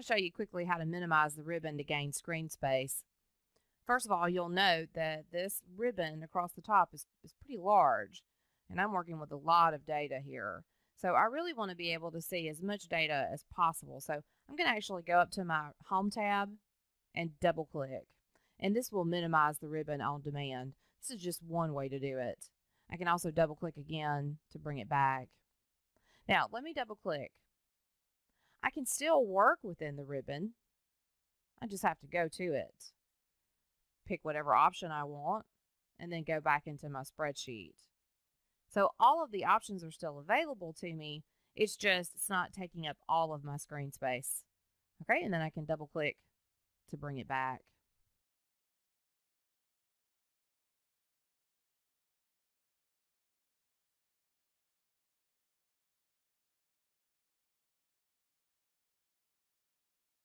want to show you quickly how to minimize the ribbon to gain screen space. First of all, you'll note that this ribbon across the top is, is pretty large, and I'm working with a lot of data here. So I really want to be able to see as much data as possible. So I'm going to actually go up to my Home tab and double click. And this will minimize the ribbon on demand. This is just one way to do it. I can also double click again to bring it back. Now, let me double click. I can still work within the ribbon. I just have to go to it. Pick whatever option I want and then go back into my spreadsheet. So all of the options are still available to me. It's just, it's not taking up all of my screen space. Okay, and then I can double click to bring it back.